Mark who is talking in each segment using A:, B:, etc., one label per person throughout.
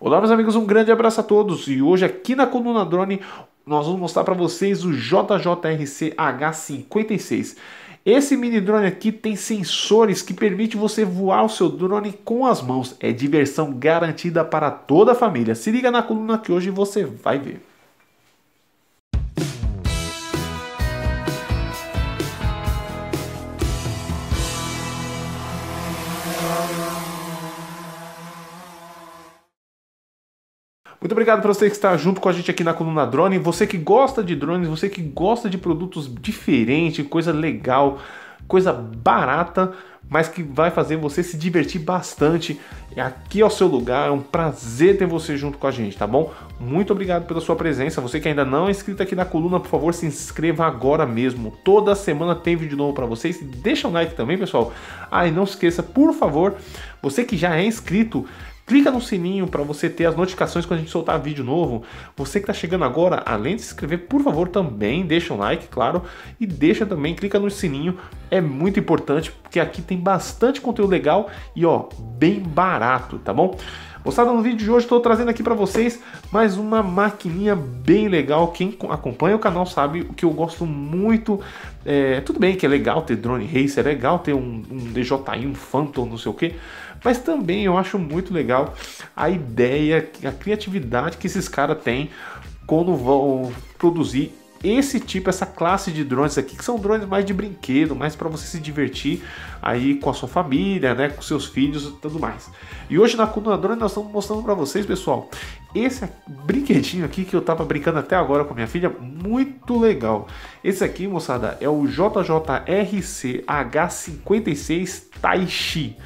A: Olá meus amigos, um grande abraço a todos e hoje aqui na Coluna Drone nós vamos mostrar para vocês o JJRC H56. Esse mini drone aqui tem sensores que permite você voar o seu drone com as mãos. É diversão garantida para toda a família. Se liga na coluna que hoje você vai ver. Muito obrigado para você que está junto com a gente aqui na Coluna Drone. Você que gosta de drones, você que gosta de produtos diferentes, coisa legal, coisa barata, mas que vai fazer você se divertir bastante. Aqui é o seu lugar, é um prazer ter você junto com a gente, tá bom? Muito obrigado pela sua presença. Você que ainda não é inscrito aqui na coluna, por favor, se inscreva agora mesmo. Toda semana tem vídeo novo para vocês. Deixa um like também, pessoal. Ah, e não esqueça, por favor, você que já é inscrito, Clica no sininho para você ter as notificações quando a gente soltar vídeo novo. Você que está chegando agora, além de se inscrever, por favor, também deixa um like, claro, e deixa também, clica no sininho, é muito importante, porque aqui tem bastante conteúdo legal e ó, bem barato, tá bom? Moçada, no vídeo de hoje estou trazendo aqui para vocês mais uma maquininha bem legal. Quem acompanha o canal sabe que eu gosto muito. É, tudo bem que é legal ter drone racer, é legal ter um, um DJI, um Phantom, não sei o que. Mas também eu acho muito legal a ideia, a criatividade que esses caras têm quando vão produzir esse tipo, essa classe de drones aqui, que são drones mais de brinquedo, mais para você se divertir aí com a sua família, né, com seus filhos e tudo mais. E hoje na Coluna Drone nós estamos mostrando para vocês, pessoal, esse brinquedinho aqui que eu tava brincando até agora com minha filha, muito legal. Esse aqui, moçada, é o JJRC H56 Taishi.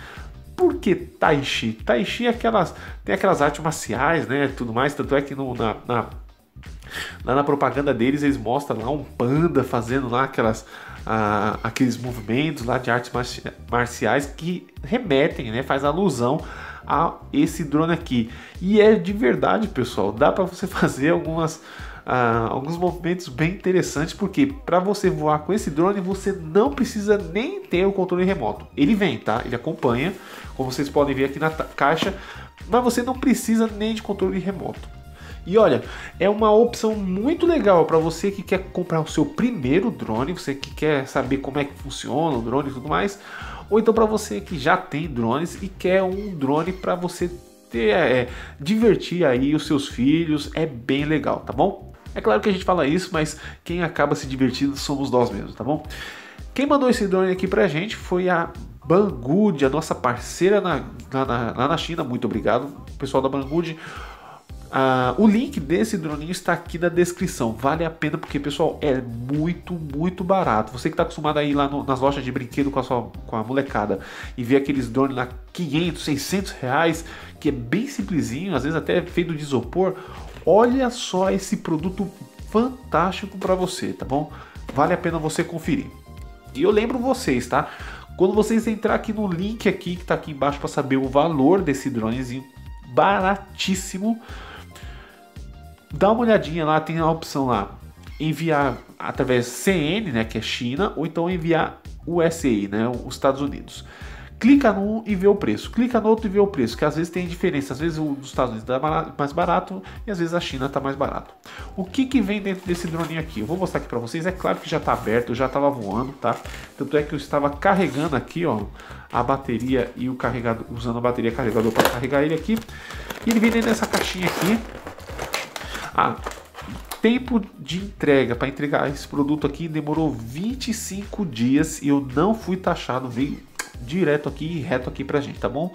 A: Por que Tai Chi? Tai Chi é aquelas, tem aquelas artes marciais, né? Tudo mais. Tanto é que no, na, na, lá na propaganda deles eles mostram lá um panda fazendo lá aquelas, ah, aqueles movimentos lá de artes marciais que remetem, né? Faz alusão a esse drone aqui. E é de verdade, pessoal. Dá para você fazer algumas ah, alguns movimentos bem interessantes, porque para você voar com esse drone você não precisa nem ter o controle remoto. Ele vem, tá? Ele acompanha, como vocês podem ver aqui na caixa, mas você não precisa nem de controle remoto. E olha, é uma opção muito legal para você que quer comprar o seu primeiro drone, você que quer saber como é que funciona o drone e tudo mais, ou então para você que já tem drones e quer um drone para você ter, é, divertir aí os seus filhos, é bem legal, tá bom? É claro que a gente fala isso, mas quem acaba se divertindo somos nós mesmos, tá bom? Quem mandou esse drone aqui pra gente foi a Banggood, a nossa parceira na, na, na, na China. Muito obrigado, pessoal da Banggood. Ah, o link desse droninho está aqui na descrição. Vale a pena porque, pessoal, é muito, muito barato. Você que está acostumado a ir lá no, nas lojas de brinquedo com a, sua, com a molecada e ver aqueles drones lá 500, 600 reais, que é bem simplesinho, às vezes até feito de isopor. Olha só esse produto fantástico para você, tá bom? Vale a pena você conferir. E eu lembro vocês, tá? Quando vocês entrar aqui no link aqui que tá aqui embaixo para saber o valor desse dronezinho baratíssimo, dá uma olhadinha lá, tem a opção lá enviar através CN, né, que é China, ou então enviar USI, né, os Estados Unidos. Clica num e vê o preço, clica no outro e vê o preço, que às vezes tem diferença, às vezes o dos Estados Unidos está mais barato e às vezes a China está mais barato. O que, que vem dentro desse droninho aqui? Eu vou mostrar aqui para vocês, é claro que já está aberto, já estava voando, tá? Tanto é que eu estava carregando aqui, ó, a bateria e o carregador, usando a bateria carregador para carregar ele aqui. E ele vem dentro dessa caixinha aqui. Ah, tempo de entrega para entregar esse produto aqui demorou 25 dias e eu não fui taxado, veio direto aqui, reto aqui pra gente, tá bom?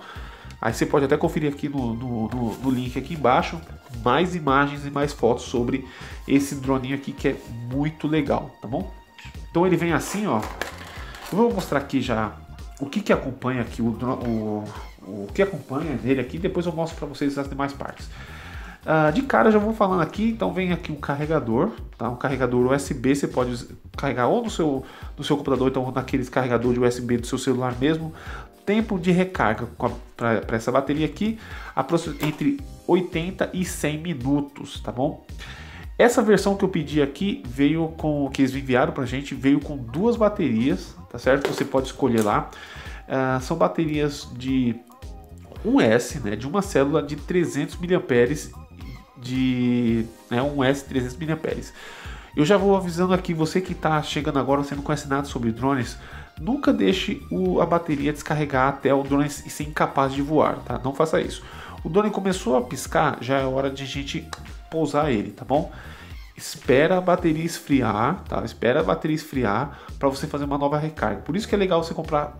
A: Aí você pode até conferir aqui no, no, no, no, link aqui embaixo mais imagens e mais fotos sobre esse droninho aqui que é muito legal, tá bom? Então ele vem assim, ó. Eu vou mostrar aqui já o que que acompanha aqui o, o, o que acompanha nele aqui. Depois eu mostro para vocês as demais partes. Uh, de cara já vou falando aqui, então vem aqui o carregador, tá? Um carregador USB, você pode carregar ou no seu, no seu computador, então naqueles carregador de USB do seu celular mesmo. Tempo de recarga para essa bateria aqui, entre 80 e 100 minutos, tá bom? Essa versão que eu pedi aqui veio com que eles enviaram para gente, veio com duas baterias, tá certo? Você pode escolher lá. Uh, são baterias de um S, né, de uma célula de 300 mAh de né, um S 300 mAh. Eu já vou avisando aqui, você que está chegando agora, você não conhece nada sobre drones, nunca deixe o, a bateria descarregar até o drone ser incapaz de voar, tá? Não faça isso. O drone começou a piscar, já é hora de a gente pousar ele, tá bom? Espera a bateria esfriar, tá? Espera a bateria esfriar para você fazer uma nova recarga. Por isso que é legal você comprar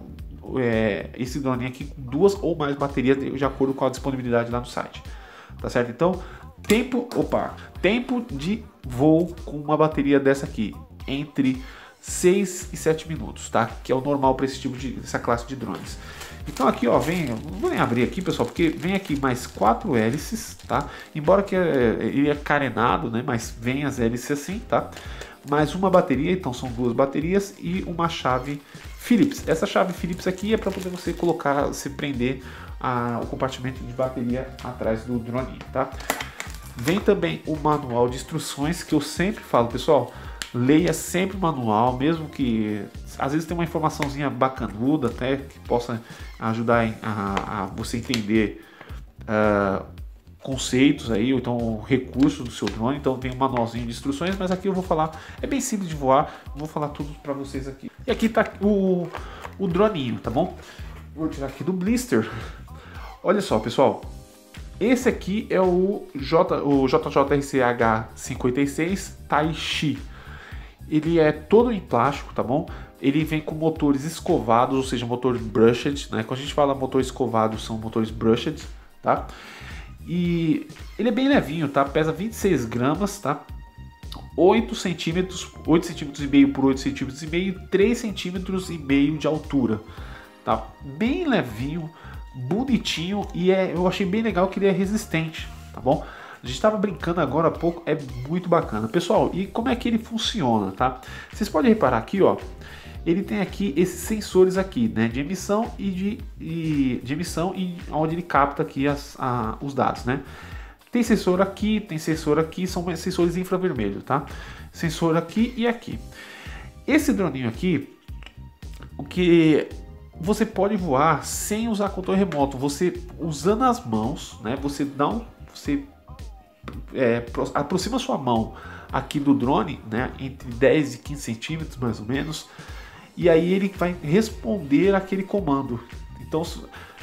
A: é, esse drone aqui com duas ou mais baterias de acordo com a disponibilidade lá no site, tá certo? Então Tempo, opa, tempo de voo com uma bateria dessa aqui, entre 6 e 7 minutos, tá? Que é o normal para esse tipo de essa classe de drones. Então aqui, ó, vem, vou nem abrir aqui, pessoal, porque vem aqui mais quatro hélices, tá? Embora que é, ele é carenado, né? Mas vem as hélices assim, tá? Mais uma bateria, então são duas baterias e uma chave Phillips. Essa chave Phillips aqui é para poder você colocar, se prender a, o compartimento de bateria atrás do drone, tá? Vem também o manual de instruções que eu sempre falo, pessoal. Leia sempre o manual, mesmo que às vezes tem uma informaçãozinha bacanuda até que possa ajudar a, a você entender uh, conceitos aí, ou então recursos do seu drone. Então tem um manualzinho de instruções, mas aqui eu vou falar, é bem simples de voar, vou falar tudo para vocês aqui. E aqui está o, o droninho, tá bom? Vou tirar aqui do blister. Olha só, pessoal, esse aqui é o, J, o JJRCH 56 Taishi. Ele é todo em plástico, tá bom? Ele vem com motores escovados, ou seja, motor brushed, né? Quando a gente fala motor escovado, são motores brushed, tá? E ele é bem levinho, tá? Pesa 26 gramas, tá? 8 centímetros, 8 centímetros e meio por 8 centímetros e meio, 3 centímetros e meio de altura, tá? Bem levinho, bonitinho e é, eu achei bem legal que ele é resistente, tá bom? A gente estava brincando agora há pouco, é muito bacana. Pessoal, e como é que ele funciona, tá? Vocês podem reparar aqui, ó, ele tem aqui esses sensores aqui, né, de emissão e de, e, de emissão e onde ele capta aqui as, a, os dados, né? Tem sensor aqui, tem sensor aqui, são sensores infravermelho, tá? Sensor aqui e aqui. Esse droninho aqui, o que você pode voar sem usar controle remoto. Você usando as mãos, né? Você dá um, você é, aproxima sua mão aqui do drone, né? Entre 10 e 15 centímetros mais ou menos, e aí ele vai responder aquele comando. Então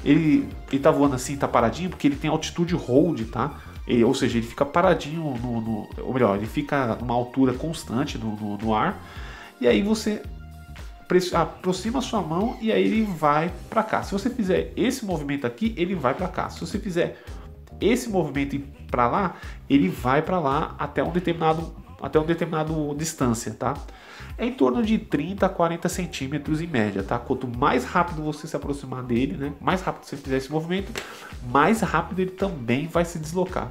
A: ele ele tá voando assim, tá paradinho porque ele tem altitude hold, tá? Ele, ou seja, ele fica paradinho no, no, ou melhor, ele fica numa altura constante no, no, no ar. E aí você aproxima sua mão e aí ele vai para cá. Se você fizer esse movimento aqui, ele vai para cá. Se você fizer esse movimento para lá, ele vai para lá até um determinado até um determinado distância, tá? É em torno de 30 a 40 centímetros em média, tá? Quanto mais rápido você se aproximar dele, né? Mais rápido você fizer esse movimento, mais rápido ele também vai se deslocar.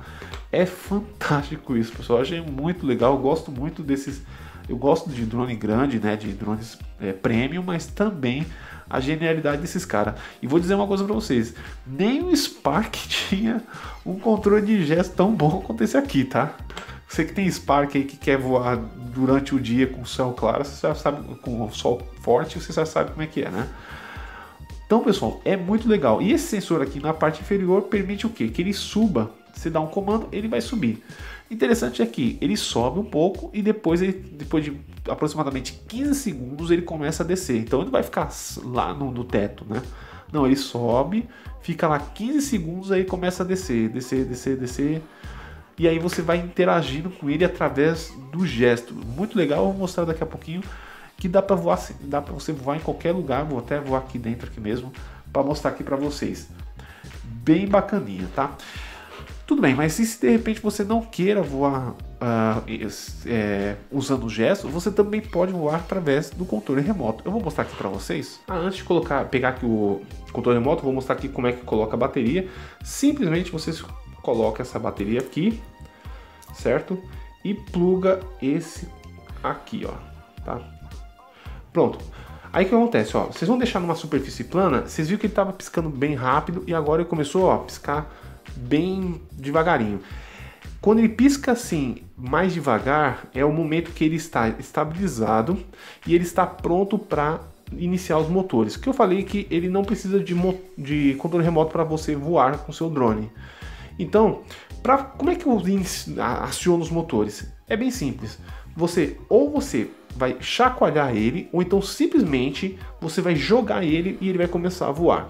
A: É fantástico isso, pessoal. Eu achei muito legal. Eu gosto muito desses eu gosto de drone grande, né? De drones é, premium, mas também a genialidade desses caras. E vou dizer uma coisa para vocês: nem o Spark tinha um controle de gesto tão bom quanto esse aqui, tá? Você que tem Spark aí que quer voar durante o dia com o céu claro, você já sabe, com o sol forte, você já sabe como é que é, né? Então, pessoal, é muito legal. E esse sensor aqui na parte inferior permite o quê? Que ele suba. Você dá um comando, ele vai subir. Interessante é que ele sobe um pouco e depois, ele, depois de aproximadamente 15 segundos, ele começa a descer. Então ele vai ficar lá no, no teto, né? Não, ele sobe, fica lá 15 segundos, aí começa a descer, descer, descer, descer. E aí você vai interagindo com ele através do gesto. Muito legal, vou mostrar daqui a pouquinho que dá para voar, dá para você voar em qualquer lugar. Vou até voar aqui dentro aqui mesmo para mostrar aqui para vocês. Bem bacaninha, tá? Tudo bem, mas se de repente você não queira voar uh, é, usando o gesto, você também pode voar através do controle remoto. Eu vou mostrar aqui para vocês. Ah, antes de colocar, pegar aqui o controle remoto, vou mostrar aqui como é que coloca a bateria. Simplesmente você coloca essa bateria aqui, certo? E pluga esse aqui, ó, tá? Pronto. Aí que acontece, ó? Vocês vão deixar numa superfície plana, vocês viram que ele estava piscando bem rápido e agora ele começou, ó, a piscar bem devagarinho. Quando ele pisca assim, mais devagar, é o momento que ele está estabilizado e ele está pronto para iniciar os motores. Que eu falei que ele não precisa de, de controle remoto para você voar com seu drone. Então, pra, como é que eu aciono os motores? É bem simples. Você ou você vai chacoalhar ele, ou então simplesmente você vai jogar ele e ele vai começar a voar.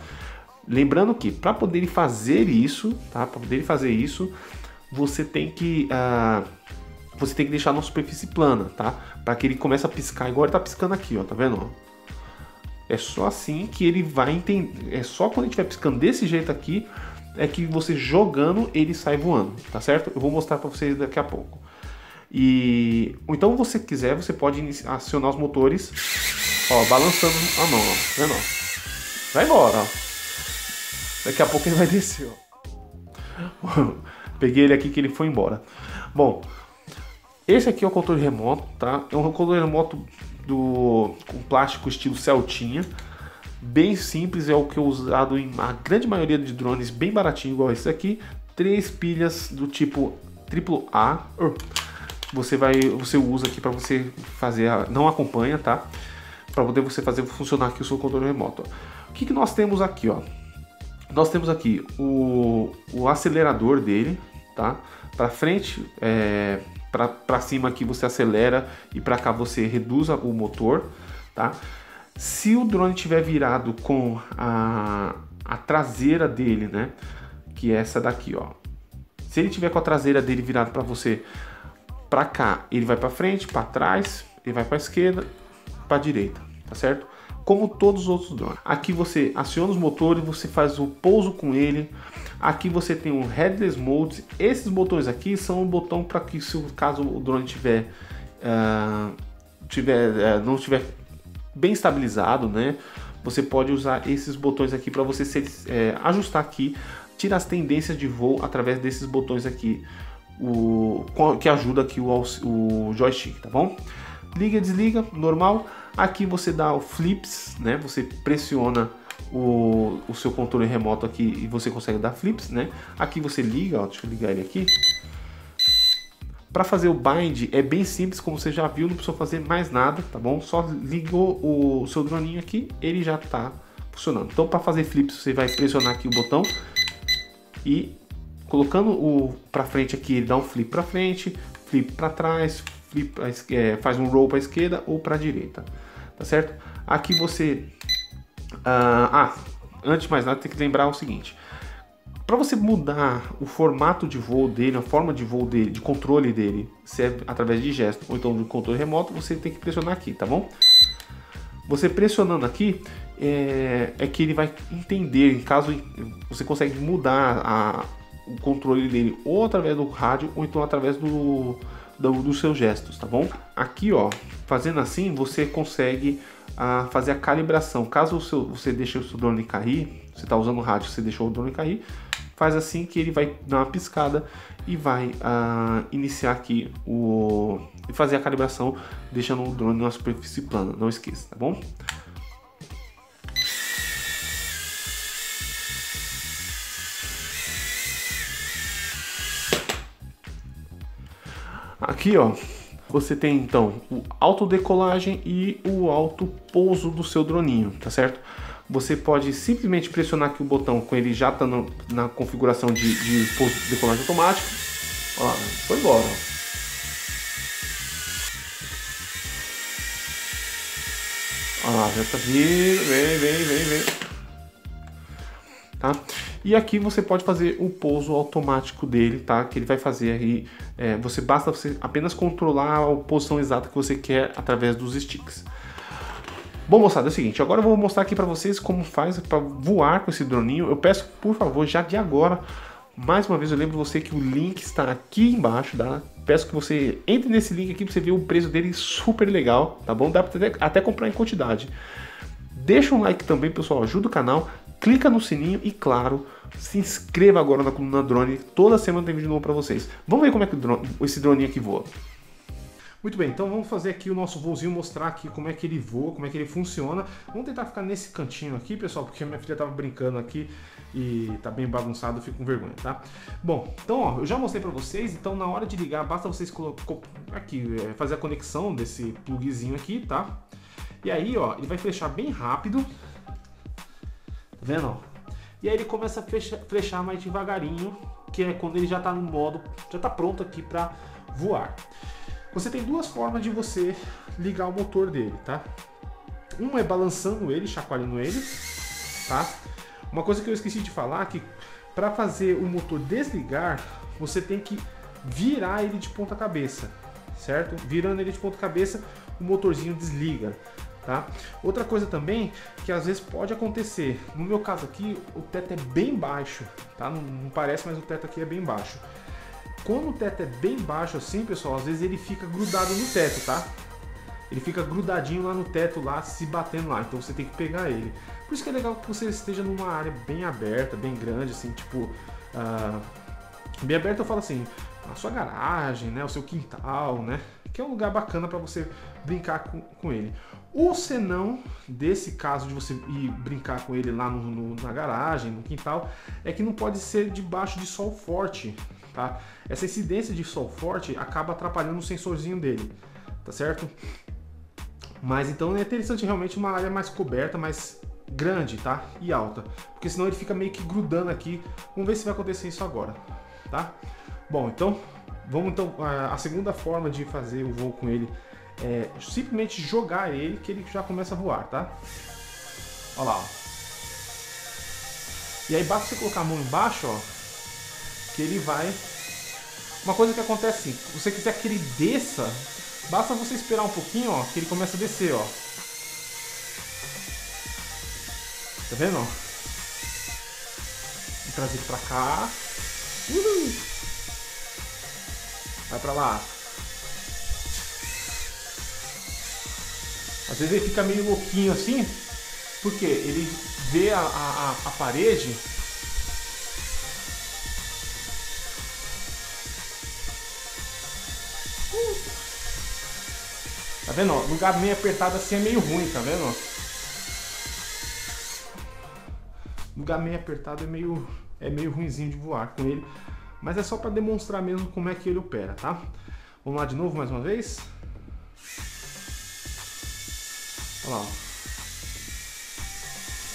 A: Lembrando que para poder fazer isso, tá? Para poder fazer isso, você tem que uh, você tem que deixar na superfície plana, tá? Para que ele comece a piscar igual ele tá piscando aqui, ó, tá vendo? É só assim que ele vai entender. É só quando ele estiver piscando desse jeito aqui é que você jogando ele sai voando, tá certo? Eu vou mostrar para vocês daqui a pouco. E então, você quiser, você pode acionar os motores, ó, balançando a mão, ó, tá vendo? Vai embora, ó. Daqui a pouco ele vai descer, ó. Peguei ele aqui que ele foi embora. Bom, esse aqui é o controle remoto, tá? É um controle remoto do com plástico estilo Celtinha. Bem simples, é o que é usado em a grande maioria de drones, bem baratinho igual esse aqui. Três pilhas do tipo AAA. Você vai, você usa aqui para você fazer, a, não acompanha, tá? Para poder você fazer funcionar aqui o seu controle remoto. O que, que nós temos aqui, ó? Nós temos aqui o, o acelerador dele, tá? Para frente, é, para cima aqui você acelera e para cá você reduz o motor, tá? Se o drone estiver virado com a, a traseira dele, né? Que é essa daqui, ó. Se ele tiver com a traseira dele virado para você para cá, ele vai para frente, para trás, ele vai para esquerda, para direita, tá certo? Como todos os outros drones. Aqui você aciona os motores, você faz o pouso com ele. Aqui você tem um headless mode. Esses botões aqui são um botão para que se caso o drone tiver, uh, tiver uh, não estiver bem estabilizado, né? Você pode usar esses botões aqui para você se, é, ajustar aqui, tirar as tendências de voo através desses botões aqui, o, que ajuda aqui o, o joystick, tá bom? Liga, desliga, normal. Aqui você dá o flips, né? Você pressiona o, o seu controle remoto aqui e você consegue dar flips, né? Aqui você liga, ó, deixa eu ligar ele aqui. Para fazer o bind é bem simples, como você já viu, não precisa fazer mais nada, tá bom? Só ligou o seu droninho aqui, ele já está funcionando. Então, para fazer flips, você vai pressionar aqui o botão e colocando o para frente aqui, ele dá um flip para frente, flip para trás, flip, é, faz um roll para esquerda ou para direita tá certo? Aqui você... Uh, ah, antes de mais nada, tem que lembrar o seguinte. Para você mudar o formato de voo dele, a forma de voo dele, de controle dele, se é através de gesto ou então de controle remoto, você tem que pressionar aqui, tá bom? Você pressionando aqui é, é que ele vai entender, em caso você consegue mudar a, o controle dele ou através do rádio ou então através do, do, dos seus gestos, tá bom? Aqui, ó, fazendo assim, você consegue ah, fazer a calibração. Caso seu, você deixe o seu drone cair, você está usando o rádio, você deixou o drone cair, faz assim que ele vai dar uma piscada e vai ah, iniciar aqui o e fazer a calibração, deixando o drone numa superfície plana. Não esqueça, tá bom? Aqui, ó, você tem então o autodecolagem e o auto pouso do seu droninho, tá certo? Você pode simplesmente pressionar aqui o botão com ele já tá no, na configuração de, de pouso de decolagem automático. Ó, foi embora. Ó, já tá vindo, vem, vem, vem, vem. Tá? E aqui você pode fazer o pouso automático dele, tá? Que ele vai fazer aí. É, você basta você apenas controlar a posição exata que você quer através dos sticks. Bom, moçada, é o seguinte, agora eu vou mostrar aqui para vocês como faz para voar com esse droninho. Eu peço, por favor, já de agora, mais uma vez eu lembro você que o link está aqui embaixo, tá? Peço que você entre nesse link aqui para você ver o preço dele super legal, tá bom? Dá para até, até comprar em quantidade. Deixa um like também, pessoal, ajuda o canal clica no sininho e, claro, se inscreva agora na coluna drone. Toda semana tem vídeo novo para vocês. Vamos ver como é que drone, esse droninho aqui voa. Muito bem, então vamos fazer aqui o nosso voozinho, mostrar aqui como é que ele voa, como é que ele funciona. Vamos tentar ficar nesse cantinho aqui, pessoal, porque minha filha tava brincando aqui e tá bem bagunçado, eu fico com vergonha, tá? Bom, então ó, eu já mostrei para vocês, então na hora de ligar, basta vocês aqui, é, fazer a conexão desse plugzinho aqui, tá? E aí, ó, ele vai flechar bem rápido. Vendo? E aí ele começa a flechar, flechar mais devagarinho, que é quando ele já está no modo, já está pronto aqui para voar. Você tem duas formas de você ligar o motor dele, tá? Uma é balançando ele, chacoalhando ele, tá? Uma coisa que eu esqueci de falar que para fazer o motor desligar, você tem que virar ele de ponta cabeça, certo? Virando ele de ponta cabeça, o motorzinho desliga, tá? Outra coisa também que às vezes pode acontecer, no meu caso aqui, o teto é bem baixo, tá? Não, não parece, mas o teto aqui é bem baixo. Quando o teto é bem baixo assim, pessoal, às vezes ele fica grudado no teto, tá? Ele fica grudadinho lá no teto, lá se batendo lá. Então você tem que pegar ele. Por isso que é legal que você esteja numa área bem aberta, bem grande, assim, tipo. Uh, bem aberta eu falo assim, a sua garagem, né? O seu quintal, né? Que é um lugar bacana para você brincar com, com ele. Ou se não, desse caso de você ir brincar com ele lá no, no, na garagem, no quintal, é que não pode ser debaixo de sol forte, tá? Essa incidência de sol forte acaba atrapalhando o sensorzinho dele, tá certo? Mas então é interessante realmente uma área mais coberta, mais grande, tá? E alta, porque senão ele fica meio que grudando aqui. Vamos ver se vai acontecer isso agora, tá? Bom, então vamos então a segunda forma de fazer o voo com ele é simplesmente jogar ele que ele já começa a voar, tá? Olha lá, ó. E aí basta você colocar a mão embaixo, ó, que ele vai. Uma coisa que acontece assim, se você quiser que ele desça, basta você esperar um pouquinho, ó, que ele começa a descer, ó. Tá vendo? Vou trazer ele pra cá. Uhul. Vai pra lá. Às vezes ele fica meio louquinho assim, porque ele vê a, a, a parede Tá vendo? lugar meio apertado assim é meio ruim, tá vendo? lugar meio apertado é meio, é meio ruinzinho de voar com ele. Mas é só para demonstrar mesmo como é que ele opera, tá? Vamos lá de novo mais uma vez. Olha lá,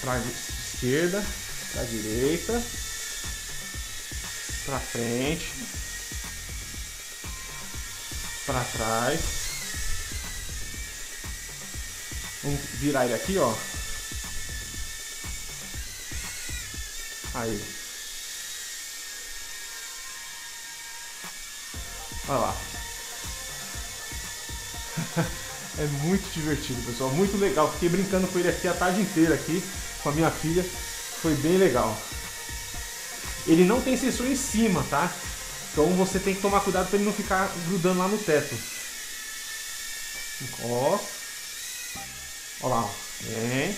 A: Para esquerda, para direita, para frente, para trás. Vamos virar ele aqui, ó. Aí. Olha lá. é muito divertido, pessoal. Muito legal. Fiquei brincando com ele aqui a tarde inteira aqui com a minha filha. Foi bem legal. Ele não tem sensor em cima, tá? Então você tem que tomar cuidado para ele não ficar grudando lá no teto. Encosta. Olha lá, ó. Vem.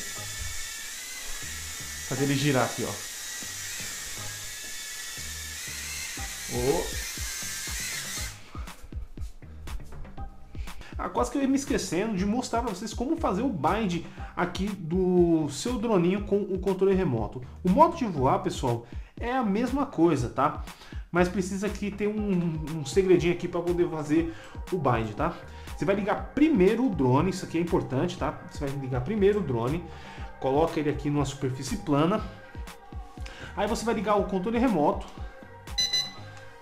A: Fazer ele girar aqui, ó. Oh. Quase que eu ia me esquecendo de mostrar para vocês como fazer o bind aqui do seu droninho com o controle remoto. O modo de voar, pessoal, é a mesma coisa, tá? Mas precisa aqui ter um, um segredinho aqui para poder fazer o bind, tá? Você vai ligar primeiro o drone, isso aqui é importante, tá? Você vai ligar primeiro o drone, coloca ele aqui numa superfície plana. Aí você vai ligar o controle remoto,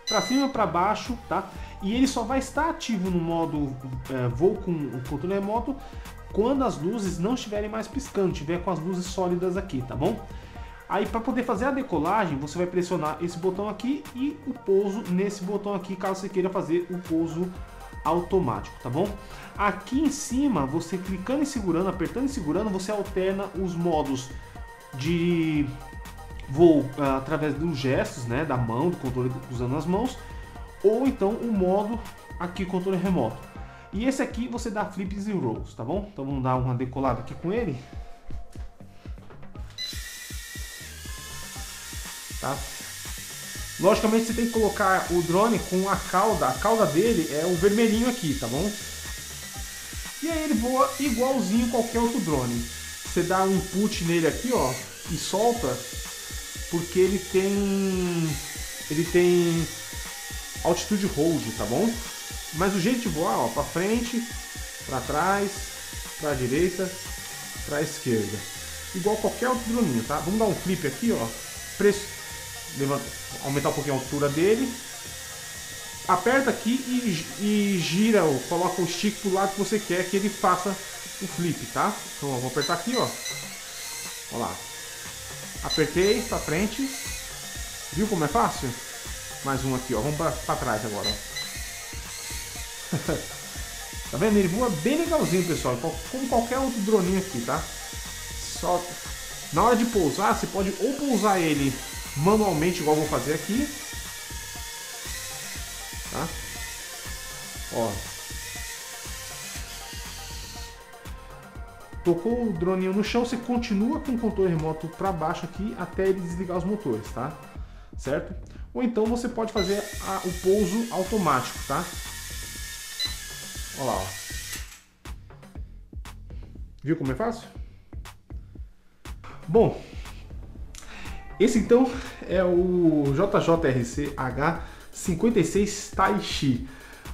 A: para cima para baixo, tá? E ele só vai estar ativo no modo é, voo com o controle remoto quando as luzes não estiverem mais piscando, tiver com as luzes sólidas aqui, tá bom? Aí para poder fazer a decolagem, você vai pressionar esse botão aqui e o pouso nesse botão aqui, caso você queira fazer o pouso automático, tá bom? Aqui em cima, você clicando e segurando, apertando e segurando, você alterna os modos de vou uh, através dos gestos, né, da mão, do controle usando as mãos, ou então o modo aqui controle remoto. E esse aqui você dá flips e rolls, tá bom? Então vamos dar uma decolada aqui com ele. Tá? Logicamente você tem que colocar o drone com a cauda, a cauda dele é o vermelhinho aqui, tá bom? E aí ele voa igualzinho qualquer outro drone. Você dá um input nele aqui, ó, e solta, porque ele tem ele tem altitude hold, tá bom? Mas o jeito de voar, ó, para frente, para trás, para direita, para esquerda. Igual qualquer outro droninho, tá? Vamos dar um flip aqui, ó. Preço, levanta, aumentar um pouquinho a altura dele. Aperta aqui e, e gira, ó, coloca o stick pro lado que você quer que ele faça o flip, tá? Então, ó, vou apertar aqui, ó. Olha lá. Apertei para frente. Viu como é fácil? Mais um aqui, ó. Vamos para trás agora, tá vendo? Ele voa bem legalzinho, pessoal. Como qualquer outro droninho aqui, tá? Só na hora de pousar, você pode ou pousar ele manualmente, igual eu vou fazer aqui. Tá? Ó. Tocou o droninho no chão, você continua com o controle remoto para baixo aqui até ele desligar os motores, tá? Certo? Ou então você pode fazer a, o pouso automático, tá? Olha lá, ó. Viu como é fácil? Bom, esse então é o JJRC H56 Taishi.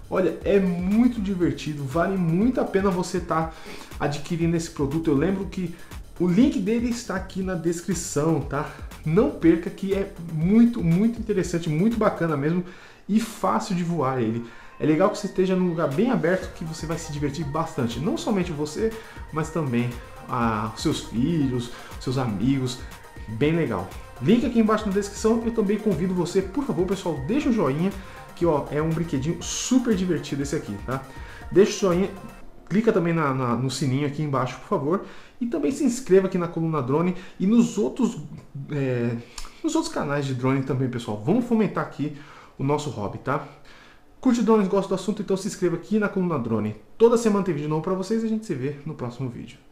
A: Olha, é muito divertido, vale muito a pena você estar tá adquirindo esse produto. Eu lembro que o link dele está aqui na descrição, tá? Não perca que é muito, muito interessante, muito bacana mesmo e fácil de voar ele. É legal que você esteja num lugar bem aberto que você vai se divertir bastante. Não somente você, mas também ah, seus filhos, seus amigos. Bem legal. Link aqui embaixo na descrição. Eu também convido você, por favor, pessoal, deixa o joinha, que ó, é um brinquedinho super divertido esse aqui, tá? Deixa o joinha, clica também na, na, no sininho aqui embaixo, por favor. E também se inscreva aqui na coluna drone e nos outros, é, nos outros canais de drone também, pessoal. Vamos fomentar aqui o nosso hobby, tá? Curte drones, gosta do assunto, então se inscreva aqui na coluna drone. Toda semana tem vídeo novo para vocês e a gente se vê no próximo vídeo.